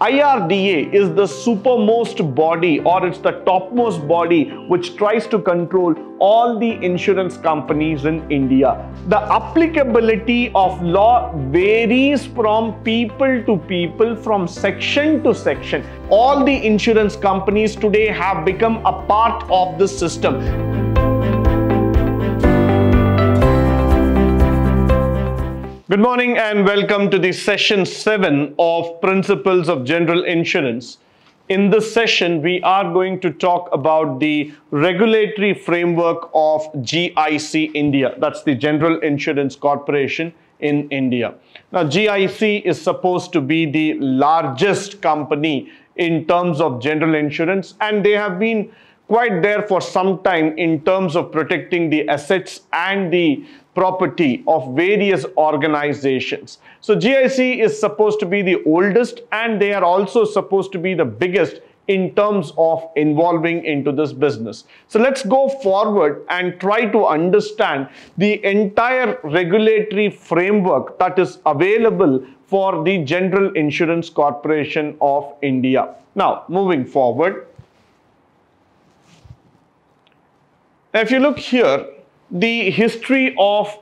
IRDA is the supermost body or it's the topmost body which tries to control all the insurance companies in India. The applicability of law varies from people to people, from section to section. All the insurance companies today have become a part of the system. Good morning and welcome to the session 7 of Principles of General Insurance. In this session, we are going to talk about the regulatory framework of GIC India. That's the General Insurance Corporation in India. Now, GIC is supposed to be the largest company in terms of general insurance and they have been quite there for some time in terms of protecting the assets and the property of various organizations. So GIC is supposed to be the oldest and they are also supposed to be the biggest in terms of involving into this business. So let's go forward and try to understand the entire regulatory framework that is available for the General Insurance Corporation of India. Now, moving forward. If you look here, the history of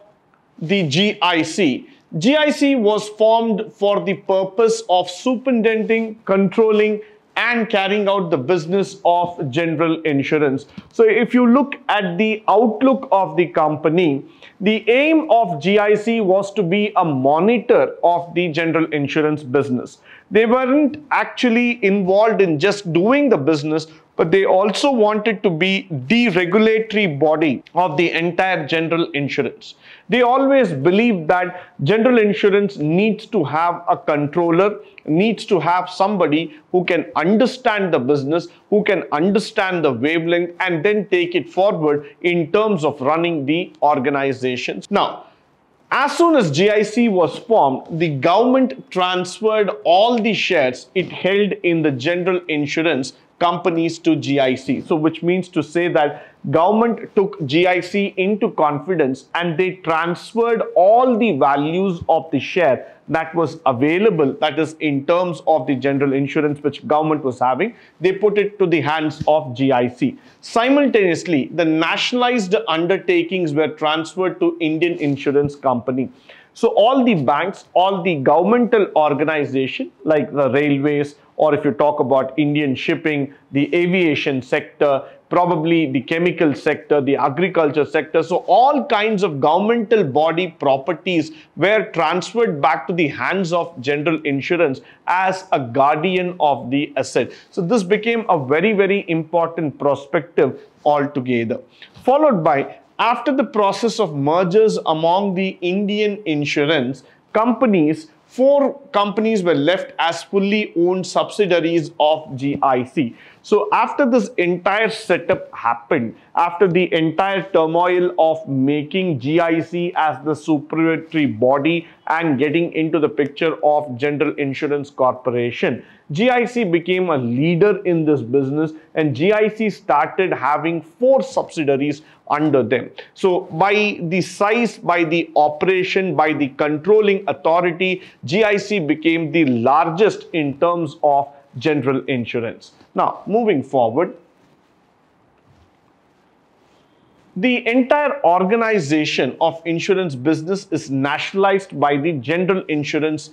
the GIC. GIC was formed for the purpose of superintending, controlling, and carrying out the business of general insurance. So if you look at the outlook of the company, the aim of GIC was to be a monitor of the general insurance business. They weren't actually involved in just doing the business, but they also wanted to be the regulatory body of the entire general insurance. They always believed that general insurance needs to have a controller, needs to have somebody who can understand the business, who can understand the wavelength and then take it forward in terms of running the organizations. Now, as soon as GIC was formed, the government transferred all the shares it held in the general insurance companies to GIC. So which means to say that government took GIC into confidence and they transferred all the values of the share that was available, that is in terms of the general insurance which government was having, they put it to the hands of GIC. Simultaneously, the nationalized undertakings were transferred to Indian Insurance Company. So all the banks, all the governmental organization like the railways, or if you talk about Indian shipping, the aviation sector, probably the chemical sector, the agriculture sector. So all kinds of governmental body properties were transferred back to the hands of general insurance as a guardian of the asset. So this became a very, very important perspective altogether. Followed by after the process of mergers among the Indian insurance companies four companies were left as fully owned subsidiaries of GIC. So after this entire setup happened, after the entire turmoil of making GIC as the supervisory body and getting into the picture of General Insurance Corporation, GIC became a leader in this business and GIC started having four subsidiaries under them. So by the size, by the operation, by the controlling authority, GIC became the largest in terms of general insurance. Now, moving forward, the entire organization of insurance business is nationalized by the General Insurance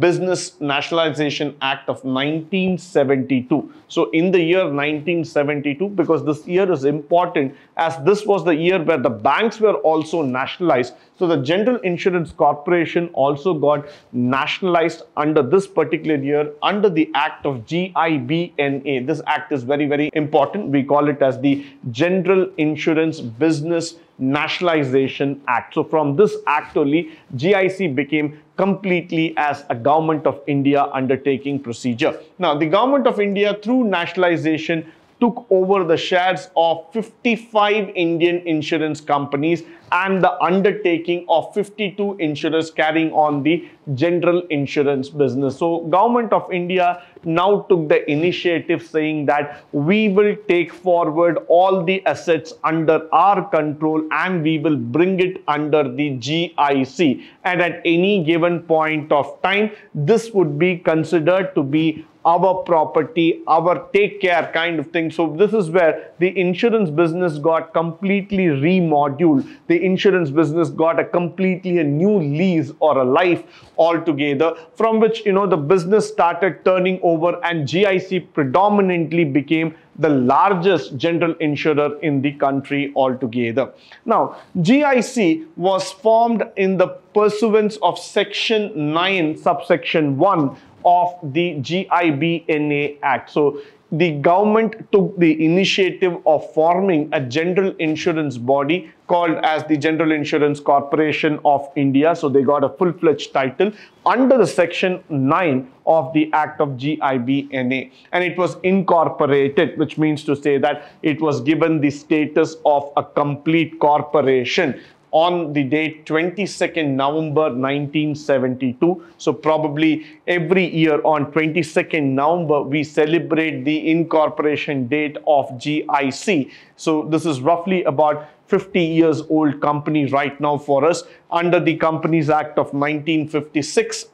Business Nationalization Act of 1972. So in the year 1972, because this year is important as this was the year where the banks were also nationalized. So the General Insurance Corporation also got nationalized under this particular year under the act of GIBNA. This act is very, very important. We call it as the General Insurance Business Nationalization Act. So from this act only, GIC became completely as a government of India undertaking procedure. Now, the government of India through nationalization took over the shares of 55 Indian insurance companies and the undertaking of 52 insurers carrying on the general insurance business. So government of India now took the initiative saying that we will take forward all the assets under our control and we will bring it under the GIC and at any given point of time this would be considered to be our property, our take care kind of thing. So this is where the insurance business got completely remoduled. The insurance business got a completely a new lease or a life altogether from which, you know, the business started turning over and GIC predominantly became the largest general insurer in the country altogether. Now, GIC was formed in the pursuance of Section 9, subsection 1 of the GIBNA Act. So the government took the initiative of forming a general insurance body called as the General Insurance Corporation of India. So they got a full-fledged title under the section 9 of the Act of GIBNA. And it was incorporated, which means to say that it was given the status of a complete corporation on the date 22nd November 1972. So probably every year on 22nd November, we celebrate the incorporation date of GIC. So this is roughly about 50 years old company right now for us under the Companies Act of 1956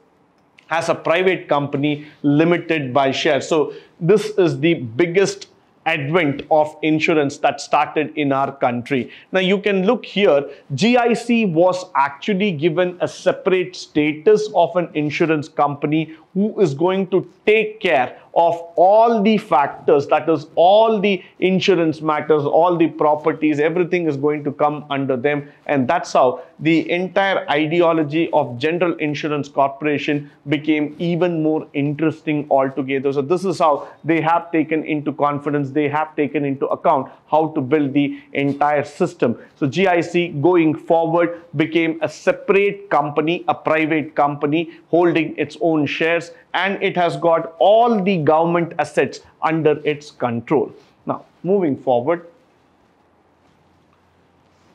as a private company limited by share. So this is the biggest advent of insurance that started in our country. Now you can look here, GIC was actually given a separate status of an insurance company who is going to take care of all the factors, that is all the insurance matters, all the properties, everything is going to come under them. And that's how the entire ideology of General Insurance Corporation became even more interesting altogether. So this is how they have taken into confidence, they have taken into account how to build the entire system. So GIC going forward became a separate company, a private company holding its own shares and it has got all the government assets under its control. Now, moving forward,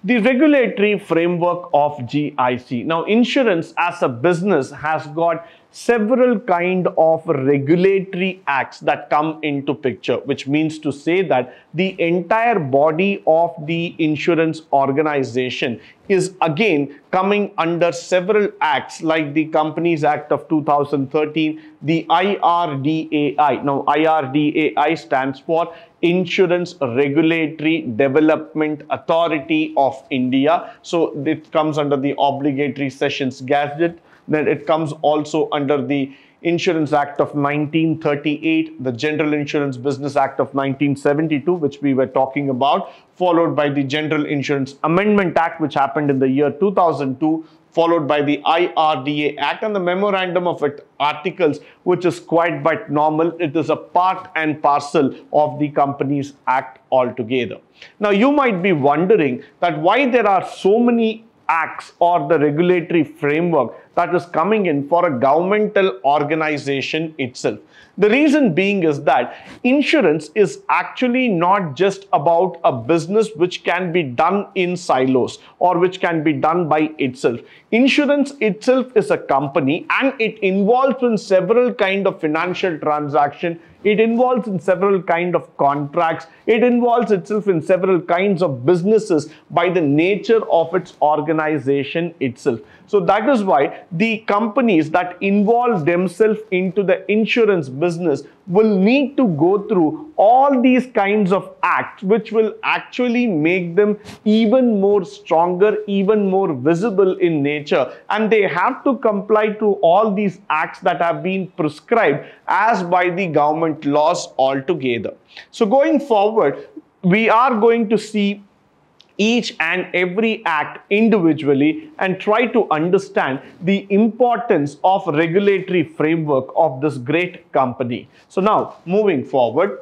the regulatory framework of GIC. Now, insurance as a business has got several kind of regulatory acts that come into picture, which means to say that the entire body of the insurance organization is again coming under several acts like the Companies Act of 2013, the IRDAI. Now, IRDAI stands for Insurance Regulatory Development Authority of India. So, it comes under the Obligatory Cessions Gazette then it comes also under the Insurance Act of 1938, the General Insurance Business Act of 1972, which we were talking about, followed by the General Insurance Amendment Act, which happened in the year 2002, followed by the IRDA Act and the memorandum of it articles, which is quite but normal. It is a part and parcel of the Companies Act altogether. Now, you might be wondering that why there are so many acts or the regulatory framework that is coming in for a governmental organization itself. The reason being is that insurance is actually not just about a business which can be done in silos or which can be done by itself. Insurance itself is a company and it involves in several kind of financial transaction. It involves in several kind of contracts. It involves itself in several kinds of businesses by the nature of its organization itself. So that is why the companies that involve themselves into the insurance business will need to go through all these kinds of acts which will actually make them even more stronger, even more visible in nature and they have to comply to all these acts that have been prescribed as by the government laws altogether. So going forward, we are going to see each and every act individually and try to understand the importance of regulatory framework of this great company. So now moving forward,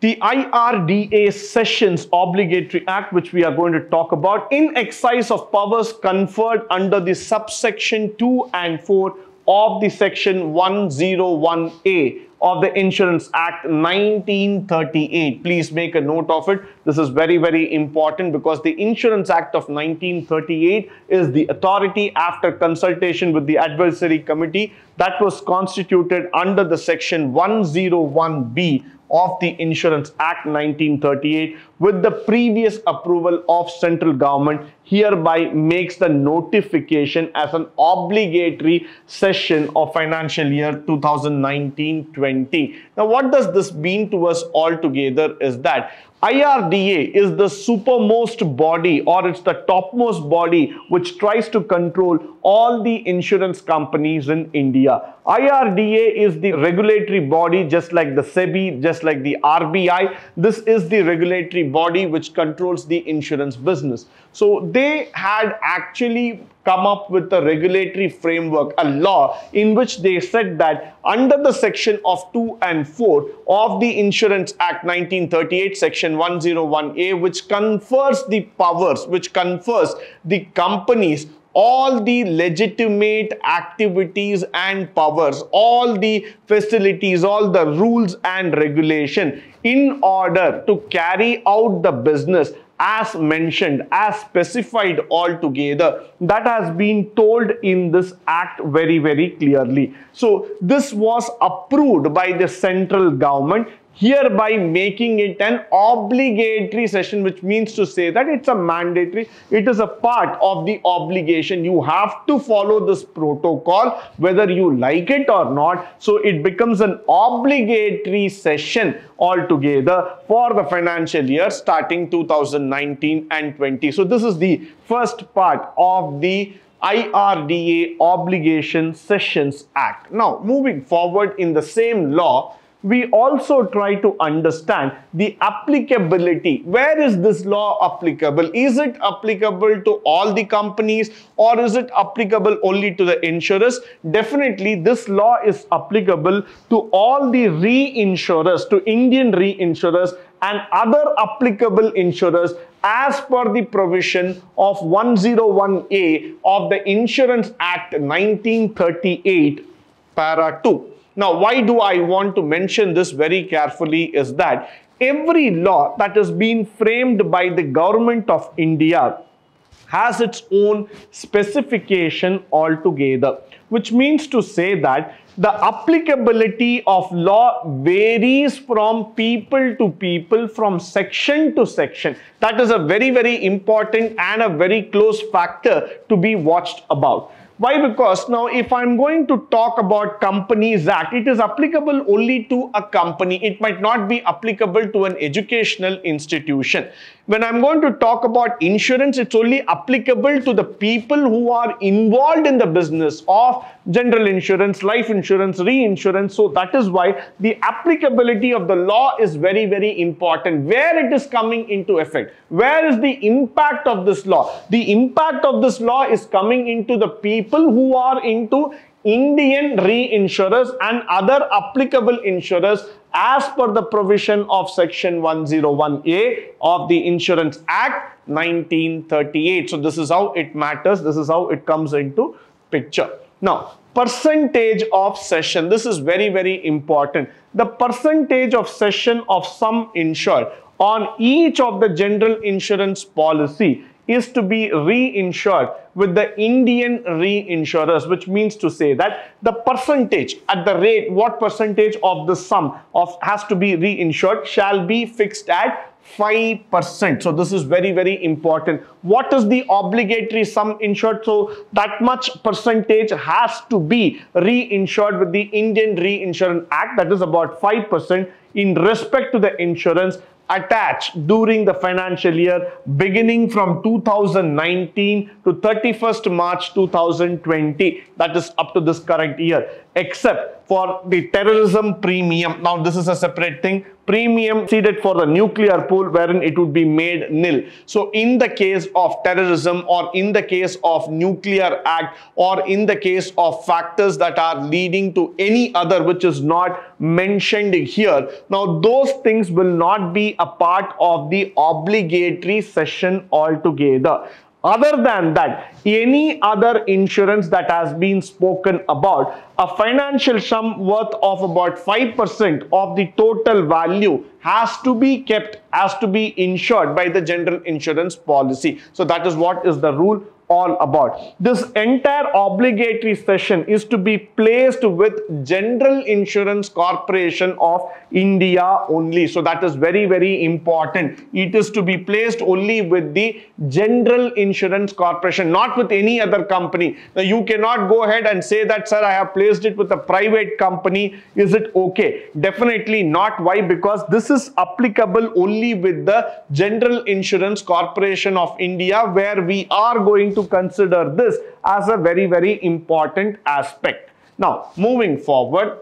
the IRDA Cessions Obligatory Act, which we are going to talk about, in exercise of powers conferred under the subsection 2 and 4 of the section 101A of the Insurance Act 1938. Please make a note of it. This is very, very important because the Insurance Act of 1938 is the authority after consultation with the advisory committee that was constituted under the section 101B of the Insurance Act 1938 with the previous approval of central government hereby makes the notification as an obligatory cession of financial year 2019-20. Now what does this mean to us all together is that IRDA is the supermost body or it's the topmost body which tries to control all the insurance companies in India. IRDA is the regulatory body just like the SEBI, just like the RBI. This is the regulatory body which controls the insurance business. So they had actually come up with a regulatory framework, a law in which they said that under the section of 2 and 4 of the Insurance Act 1938, section 101A, which confers the powers, which confers the companies all the legitimate activities and powers, all the facilities, all the rules and regulation in order to carry out the business as mentioned, as specified altogether, that has been told in this act very, very clearly. So this was approved by the central government hereby making it an obligatory cession which means to say that it's a mandatory it is a part of the obligation. You have to follow this protocol whether you like it or not. So it becomes an obligatory cession altogether for the financial year starting 2019 and 20 so this is the first part of the IRDA Obligation Cessions Act. Now, moving forward in the same law, we also try to understand the applicability. Where is this law applicable? Is it applicable to all the companies or is it applicable only to the insurers? Definitely this law is applicable to all the reinsurers, to Indian reinsurers and other applicable insurers as per the provision of 101A of the Insurance Act 1938 para 2. Now, why do I want to mention this very carefully is that every law that has been framed by the government of India has its own specification altogether, which means to say that the applicability of law varies from people to people, from section to section. That is a very, very important and a very close factor to be watched about. Why? Because now if I'm going to talk about Companies Act, it is applicable only to a company. It might not be applicable to an educational institution. When I'm going to talk about insurance, it's only applicable to the people who are involved in the business of general insurance, life insurance, reinsurance. So that is why the applicability of the law is very, very important. Where it is coming into effect? Where is the impact of this law? The impact of this law is coming into the people who are into Indian reinsurers and other applicable insurers as per the provision of section 101A of the Insurance Act 1938. So this is how it matters. This is how it comes into picture. Now, percentage of cession. This is very, very important. The percentage of cession of sum insured on each of the general insurance policy is to be reinsured with the Indian reinsurers, which means to say that the percentage at the rate, what percentage of the sum of has to be reinsured shall be fixed at 5%. So this is very, very important. What is the obligatory sum insured? So that much percentage has to be reinsured with the Indian Reinsurance Act. That is about 5% in respect to the insurance attached during the financial year beginning from 2019 to 31st March 2020 that is up to this current year except for the terrorism premium now this is a separate thing premium ceded for the nuclear pool wherein it would be made nil. So in the case of terrorism or in the case of nuclear act or in the case of factors that are leading to any other which is not mentioned here. Now those things will not be a part of the obligatory cession altogether Other than that, any other insurance that has been spoken about, a financial sum worth of about 5% of the total value has to be kept, has to be insured by the general insurance policy. So that is what is the rule all about. This entire obligatory cession is to be placed with General Insurance Corporation of India only. So that is very, very important. It is to be placed only with the General Insurance Corporation, not with any other company. Now you cannot go ahead and say that, sir, I have placed it with a private company. Is it okay? Definitely not. Why? Because this is applicable only with the General Insurance Corporation of India where we are going to consider this as a very, very important aspect. Now, moving forward,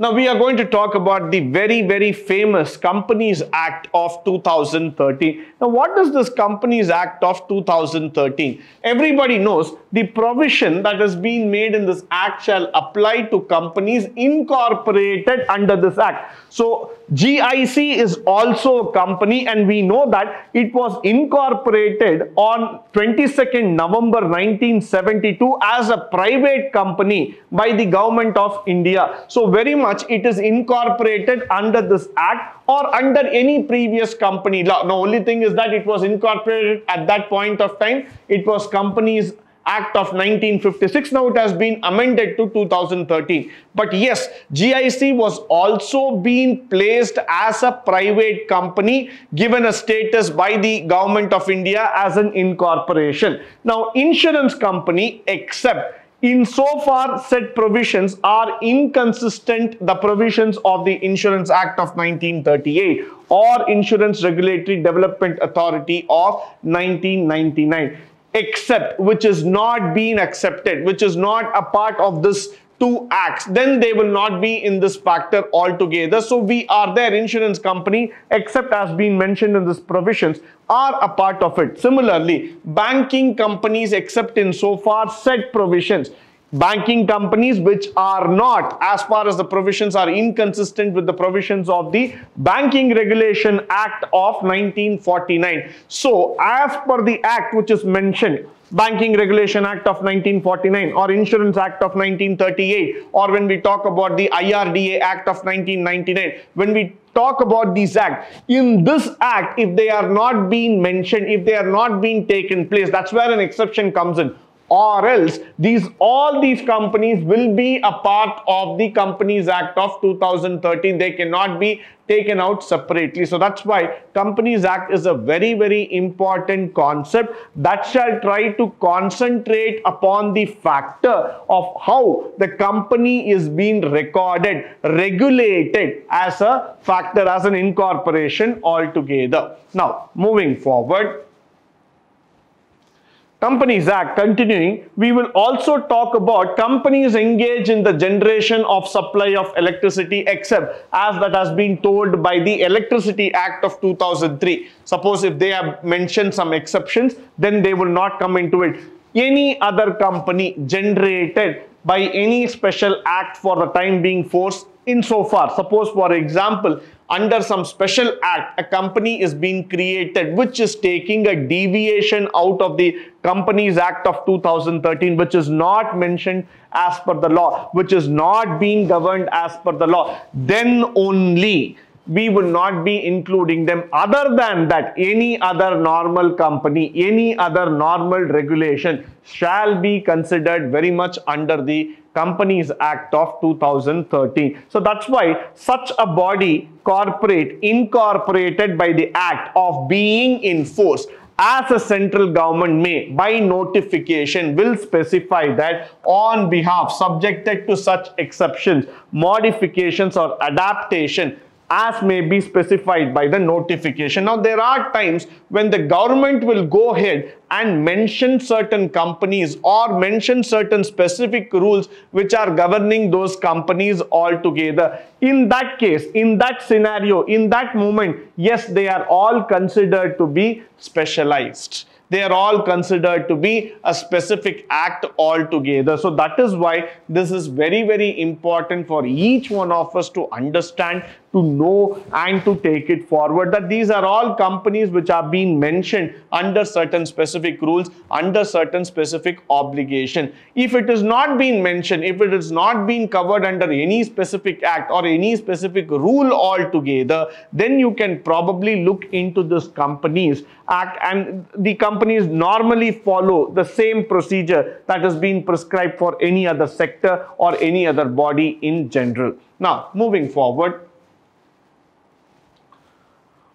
now we are going to talk about the very, very famous Companies Act of 2013. Now what is this Companies Act of 2013? Everybody knows the provision that has been made in this act shall apply to companies incorporated under this act. So GIC is also a company and we know that it was incorporated on 22nd November 1972 as a private company by the government of India. So very much it is incorporated under this act or under any previous company law. The only thing is that it was incorporated at that point of time. It was Companies Act of 1956. Now it has been amended to 2013. But yes, GIC was also being placed as a private company given a status by the government of India as an incorporation. Now insurance company except Insofar said provisions are inconsistent the provisions of the Insurance Act of 1938 or Insurance Regulatory Development Authority of 1999 except which is not being accepted which is not a part of this two acts, then they will not be in this factor altogether. So we are their insurance company, except as been mentioned in this provisions, are a part of it. Similarly, banking companies, except in so far set provisions, banking companies which are not as far as the provisions are inconsistent with the provisions of the banking regulation act of 1949 so as per the act which is mentioned Banking Regulation Act of 1949 or Insurance Act of 1938 or when we talk about the IRDA Act of 1999, when we talk about these acts, in this act, if they are not being mentioned, if they are not being taken place, that's where an exception comes in or else these all these companies will be a part of the companies act of 2013 they cannot be taken out separately. So that's why companies act is a very very important concept that shall try to concentrate upon the factor of how the company is being recorded regulated as a factor as an incorporation altogether. Now moving forward Companies Act continuing, we will also talk about companies engaged in the generation of supply of electricity except as that has been told by the Electricity Act of 2003. Suppose if they have mentioned some exceptions, then they will not come into it. Any other company generated by any special act for the time being force insofar. Suppose for example, under some special act, a company is being created which is taking a deviation out of the Companies Act of 2013 which is not mentioned as per the law, which is not being governed as per the law, then only we will not be including them other than that any other normal company any other normal regulation shall be considered very much under the companies act of 2013 so that's why such a body corporate incorporated by the act of being in force as a central government may by notification will specify that on behalf subjected to such exceptions modifications or adaptation as may be specified by the notification. Now, there are times when the government will go ahead and mention certain companies or mention certain specific rules which are governing those companies altogether. In that case, in that scenario, in that moment, yes, they are all considered to be specialized they are all considered to be a specific act altogether. So that is why this is very, very important for each one of us to understand to know and to take it forward that these are all companies which are being mentioned under certain specific rules, under certain specific obligation. If it is not being mentioned, if it is not being covered under any specific act or any specific rule altogether, then you can probably look into this companies act and the companies normally follow the same procedure that has been prescribed for any other sector or any other body in general. Now, moving forward,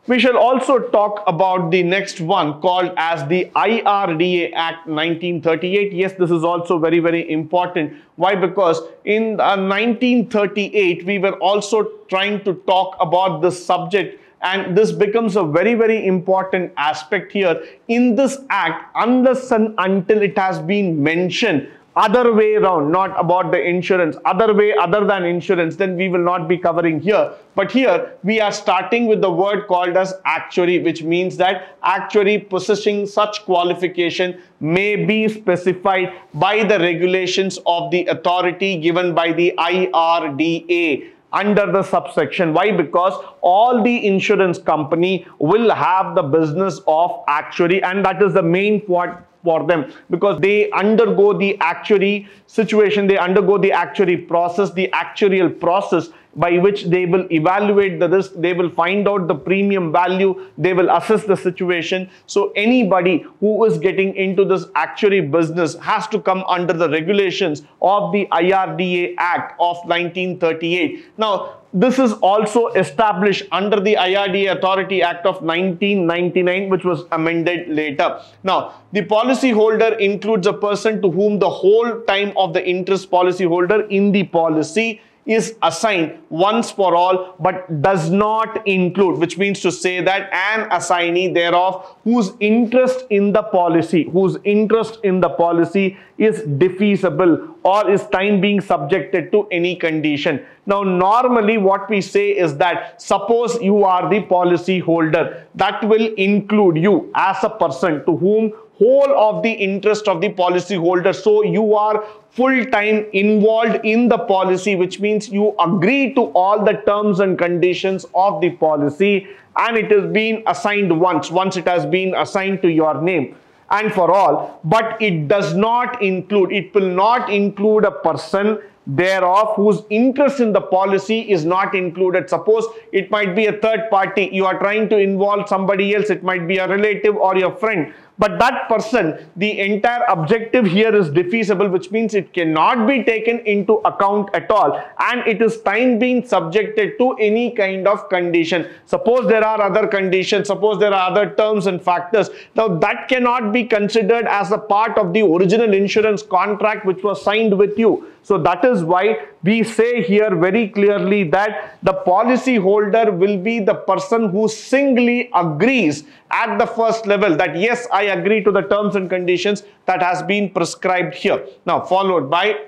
we shall also talk about the next one called as the IRDA Act 1938. Yes, this is also very, very important. Why? Because in uh, 1938, we were also trying to talk about this subject and this becomes a very, very important aspect here. In this act, unless and until it has been mentioned other way around, not about the insurance, other way other than insurance, then we will not be covering here. But here we are starting with the word called as actuary, which means that actuary possessing such qualification may be specified by the regulations of the authority given by the IRDA under the subsection. Why? Because all the insurance company will have the business of actuary and that is the main point for them because they undergo the actuary situation, they undergo the actuary process, the actuarial process by which they will evaluate the risk, they will find out the premium value, they will assess the situation. So anybody who is getting into this actuary business has to come under the regulations of the IRDA Act of 1938. Now, this is also established under the IRDA Authority Act of 1999, which was amended later. Now, the policyholder includes a person to whom the whole time of the interest policyholder in the policy is assigned once for all but does not include which means to say that an assignee thereof whose interest in the policy whose interest in the policy is defeasible or is time being subjected to any condition. Now normally what we say is that suppose you are the policy holder that will include you as a person to whom whole of the interest of the policy holder so you are full time involved in the policy, which means you agree to all the terms and conditions of the policy and it has been assigned once, once it has been assigned to your name. And for all, but it does not include, it will not include a person thereof whose interest in the policy is not included. Suppose it might be a third party, you are trying to involve somebody else, it might be a relative or your friend but that person, the entire objective here is defeasible, which means it cannot be taken into account at all. And it is time being subjected to any kind of condition. Suppose there are other conditions, suppose there are other terms and factors. Now that cannot be considered as a part of the original insurance contract which was signed with you. So that is why we say here very clearly that the policy holder will be the person who singly agrees at the first level that yes, I agree to the terms and conditions that has been prescribed here. Now followed by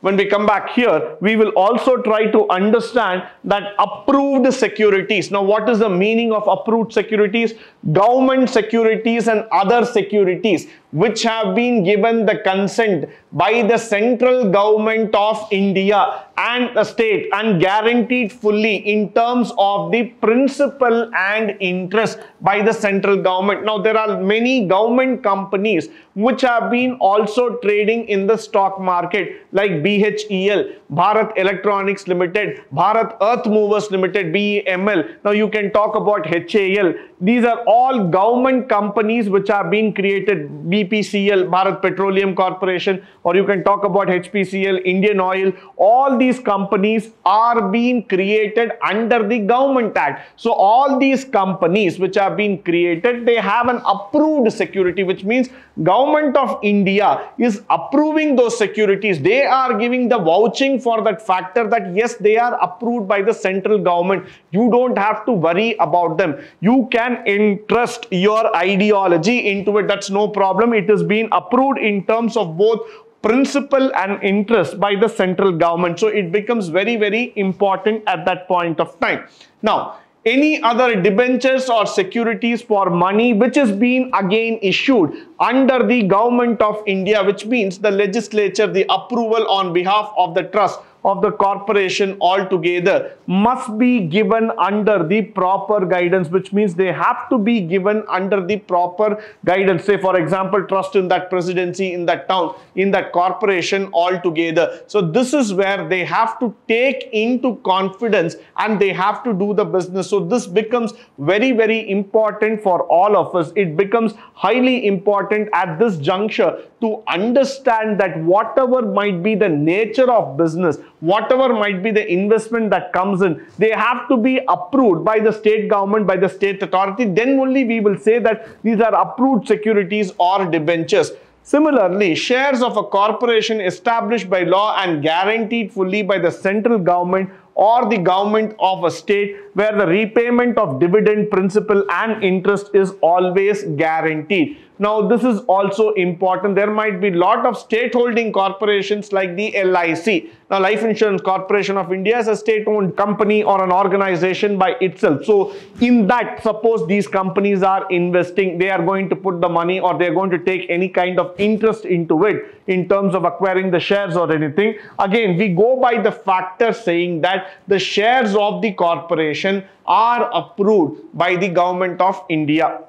when we come back here, we will also try to understand that approved securities. Now, what is the meaning of approved securities? Government securities and other securities which have been given the consent by the central government of India and the state and guaranteed fully in terms of the principal and interest by the central government. Now there are many government companies which have been also trading in the stock market like BHEL, Bharat Electronics Limited, Bharat Earth Movers Limited, BEML. Now you can talk about HAL. These are all government companies which are being created BPCL, Bharat Petroleum Corporation, or you can talk about HPCL, Indian Oil. All these companies are being created under the Government Act. So all these companies which are being created, they have an approved security, which means Government of India is approving those securities. They are giving the vouching for that factor that yes, they are approved by the central government. You don't have to worry about them. You can entrust your ideology into it. That's no problem. It has been approved in terms of both principal and interest by the central government. So it becomes very, very important at that point of time. Now, any other debentures or securities for money which is being again issued under the government of India which means the legislature the approval on behalf of the trust of the corporation altogether must be given under the proper guidance, which means they have to be given under the proper guidance. Say, for example, trust in that presidency, in that town, in that corporation altogether. So this is where they have to take into confidence and they have to do the business. So this becomes very, very important for all of us. It becomes highly important at this juncture to understand that whatever might be the nature of business, whatever might be the investment that comes in, they have to be approved by the state government, by the state authority. Then only we will say that these are approved securities or debentures. Similarly, shares of a corporation established by law and guaranteed fully by the central government or the government of a state where the repayment of dividend principal and interest is always guaranteed. Now, this is also important. There might be lot of state holding corporations like the LIC. Now, Life Insurance Corporation of India is a state-owned company or an organization by itself. So, in that, suppose these companies are investing, they are going to put the money or they're going to take any kind of interest into it in terms of acquiring the shares or anything. Again, we go by the factor saying that the shares of the corporation are approved by the government of India.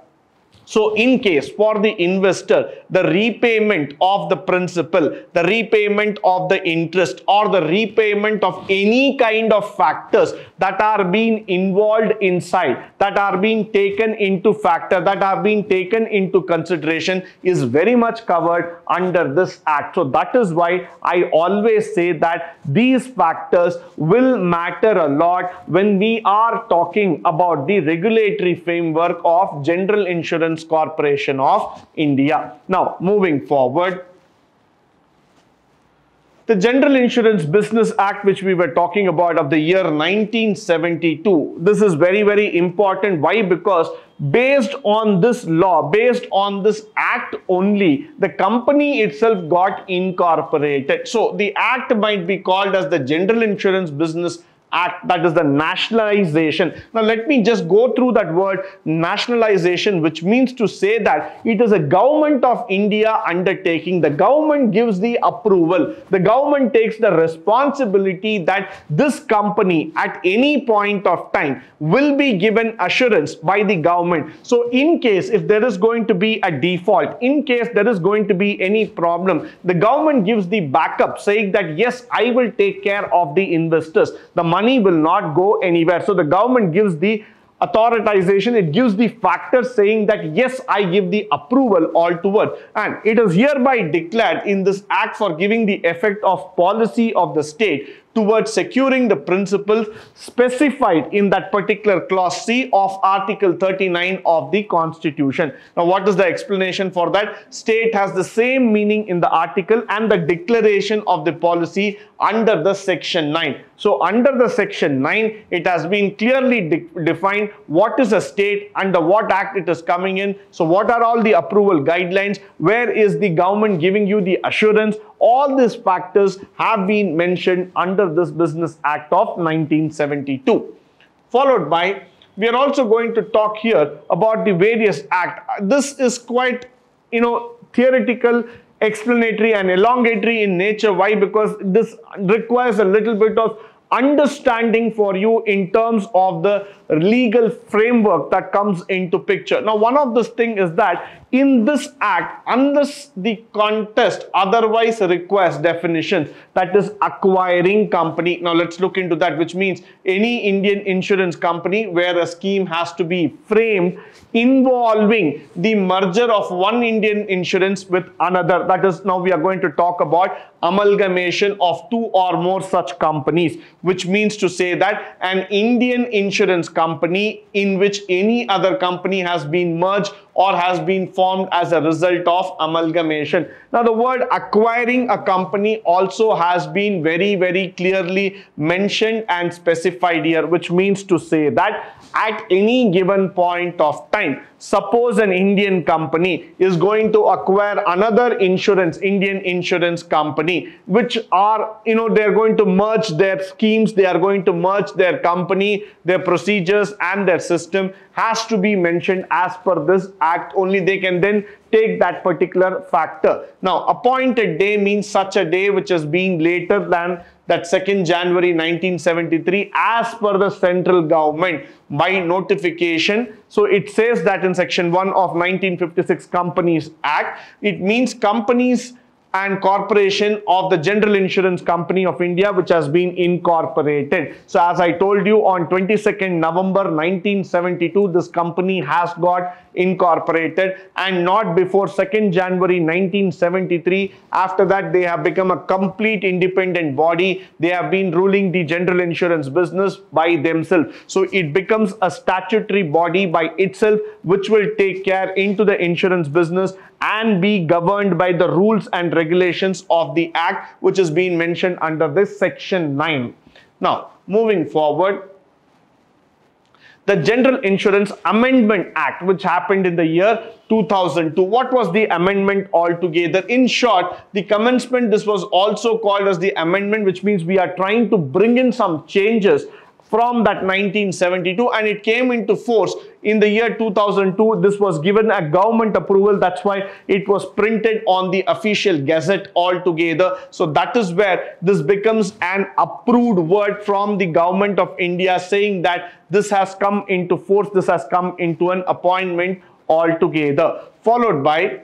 So in case for the investor, the repayment of the principal, the repayment of the interest or the repayment of any kind of factors that are being involved inside, that are being taken into factor, that are being taken into consideration is very much covered under this act. So that is why I always say that these factors will matter a lot when we are talking about the regulatory framework of general insurance Insurance Corporation of India. Now, moving forward, the General Insurance Business Act, which we were talking about of the year 1972, this is very, very important. Why? Because based on this law, based on this act only, the company itself got incorporated. So the act might be called as the General Insurance Business act that is the nationalization. Now let me just go through that word nationalization which means to say that it is a government of india undertaking. The government gives the approval. The government takes the responsibility that this company at any point of time will be given assurance by the government. So in case if there is going to be a default in case there is going to be any problem the government gives the backup saying that yes i will take care of the investors. The money money will not go anywhere. So the government gives the authorization, it gives the factor saying that yes, I give the approval all toward and it is hereby declared in this act for giving the effect of policy of the state towards securing the principles specified in that particular clause C of Article 39 of the Constitution. Now, what is the explanation for that? State has the same meaning in the article and the declaration of the policy under the section 9. So, under the section 9, it has been clearly de defined what is a state under what act it is coming in. So, what are all the approval guidelines? Where is the government giving you the assurance? All these factors have been mentioned under this Business Act of 1972. Followed by, we are also going to talk here about the various act. This is quite, you know, theoretical explanatory and elongatory in nature. Why? Because this requires a little bit of understanding for you in terms of the legal framework that comes into picture. Now, one of this thing is that in this act, unless the contest otherwise requires definitions, that is acquiring company. Now, let's look into that, which means any Indian insurance company where a scheme has to be framed involving the merger of one Indian insurance with another. That is, now we are going to talk about amalgamation of two or more such companies, which means to say that an Indian insurance company in which any other company has been merged or has been formed as a result of amalgamation. Now the word acquiring a company also has been very very clearly mentioned and specified here which means to say that at any given point of time suppose an Indian company is going to acquire another insurance, Indian insurance company, which are, you know, they're going to merge their schemes, they are going to merge their company, their procedures and their system has to be mentioned as per this act. Only they can then take that particular factor. Now, appointed day means such a day which is being later than that 2nd January 1973 as per the central government by notification. So it says that in section 1 of 1956 Companies Act, it means companies and corporation of the General Insurance Company of India which has been incorporated. So as I told you on 22nd November 1972 this company has got incorporated. And not before 2nd January 1973 after that they have become a complete independent body. They have been ruling the general insurance business by themselves. So it becomes a statutory body by itself which will take care into the insurance business and be governed by the rules and regulations of the act which is being mentioned under this section 9. Now moving forward the General Insurance Amendment Act which happened in the year 2002. What was the amendment altogether? In short, the commencement, this was also called as the amendment which means we are trying to bring in some changes from that 1972 and it came into force in the year 2002 this was given a government approval. That's why it was printed on the official gazette altogether. So that is where this becomes an approved word from the government of india saying that this has come into force this has come into an appointment altogether followed by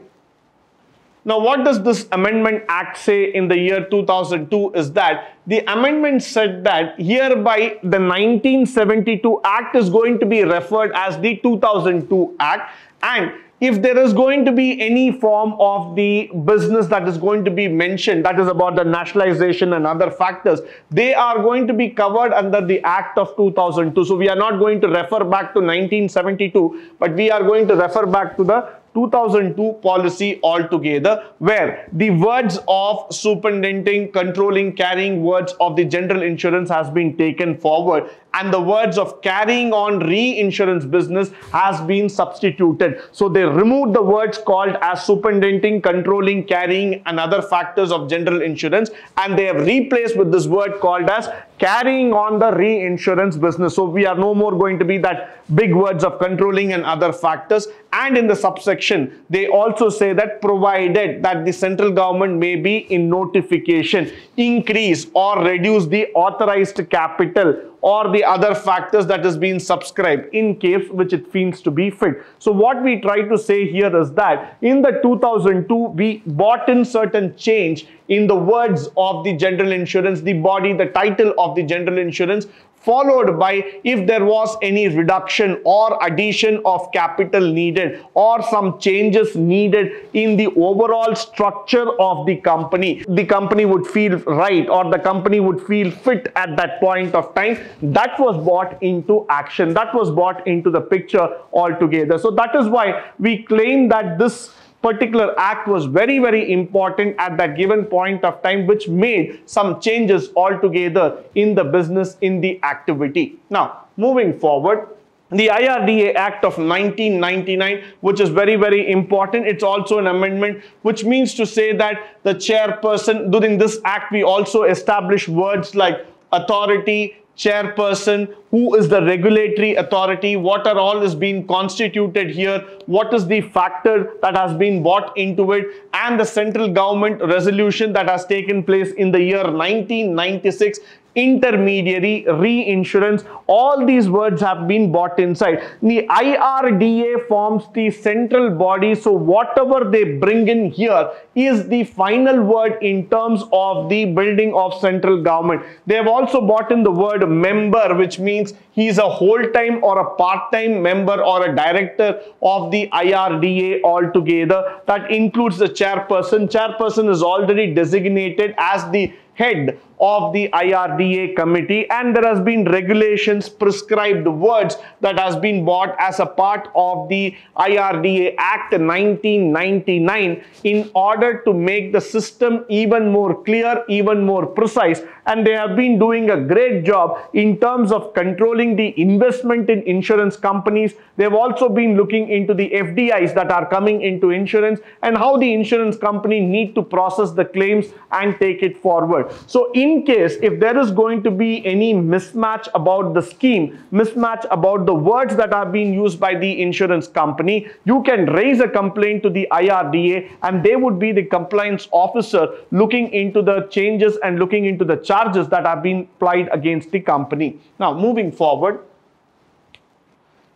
now, what does this Amendment Act say in the year 2002 is that the amendment said that hereby the 1972 Act is going to be referred as the 2002 Act and if there is going to be any form of the business that is going to be mentioned, that is about the nationalization and other factors, they are going to be covered under the Act of 2002. So we are not going to refer back to 1972, but we are going to refer back to the 2002 policy altogether where the words of superintending, controlling, carrying words of the general insurance has been taken forward and the words of carrying on reinsurance business has been substituted. So they removed the words called as superintending, controlling, carrying and other factors of general insurance and they have replaced with this word called as carrying on the reinsurance business. So we are no more going to be that big words of controlling and other factors and in the subsection they also say that provided that the central government may be in notification increase or reduce the authorized capital or the other factors that is being subscribed in case which it feels to be fit. So what we try to say here is that in the 2002 we bought in certain change in the words of the general insurance, the body, the title of the general insurance followed by if there was any reduction or addition of capital needed or some changes needed in the overall structure of the company. The company would feel right or the company would feel fit at that point of time. That was brought into action. That was brought into the picture altogether. So that is why we claim that this particular act was very, very important at that given point of time, which made some changes altogether in the business, in the activity. Now, moving forward, the IRDA Act of 1999, which is very, very important. It's also an amendment, which means to say that the chairperson, during this act, we also establish words like authority, chairperson, who is the regulatory authority, what are all is being constituted here, what is the factor that has been brought into it, and the central government resolution that has taken place in the year 1996 intermediary, reinsurance, all these words have been bought inside. The IRDA forms the central body, so whatever they bring in here is the final word in terms of the building of central government. They have also bought in the word member, which means he is a whole-time or a part-time member or a director of the IRDA altogether. That includes the chairperson. Chairperson is already designated as the head of the IRDA committee and there has been regulations prescribed words that has been bought as a part of the IRDA Act 1999 in order to make the system even more clear, even more precise and they have been doing a great job in terms of controlling the investment in insurance companies. They've also been looking into the FDIs that are coming into insurance and how the insurance company need to process the claims and take it forward. So in case if there is going to be any mismatch about the scheme, mismatch about the words that are being used by the insurance company, you can raise a complaint to the IRDA and they would be the compliance officer looking into the changes and looking into the charges that have been applied against the company. Now moving forward,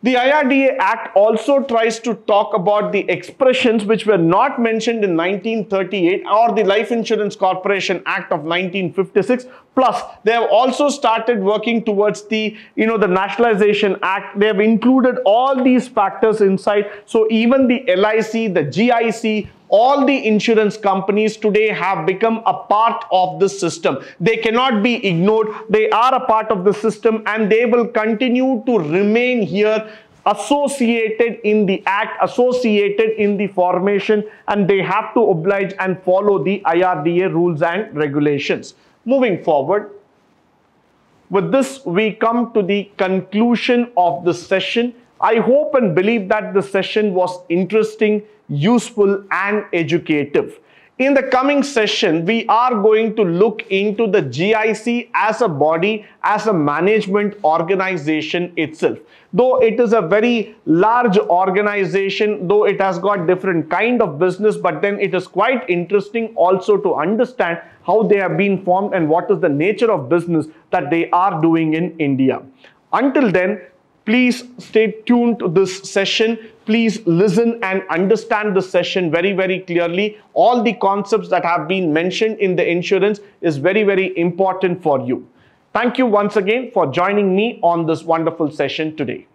the IRDA Act also tries to talk about the expressions which were not mentioned in 1938 or the Life Insurance Corporation Act of 1956. Plus, they have also started working towards the, you know, the Nationalization Act. They have included all these factors inside. So even the LIC, the GIC, all the insurance companies today have become a part of the system. They cannot be ignored. They are a part of the system and they will continue to remain here associated in the act, associated in the formation and they have to oblige and follow the IRDA rules and regulations. Moving forward, with this we come to the conclusion of the session. I hope and believe that the session was interesting, useful and educative. In the coming session, we are going to look into the GIC as a body, as a management organization itself. Though it is a very large organization, though it has got different kind of business, but then it is quite interesting also to understand how they have been formed and what is the nature of business that they are doing in India. Until then, Please stay tuned to this session. Please listen and understand the session very, very clearly. All the concepts that have been mentioned in the insurance is very, very important for you. Thank you once again for joining me on this wonderful session today.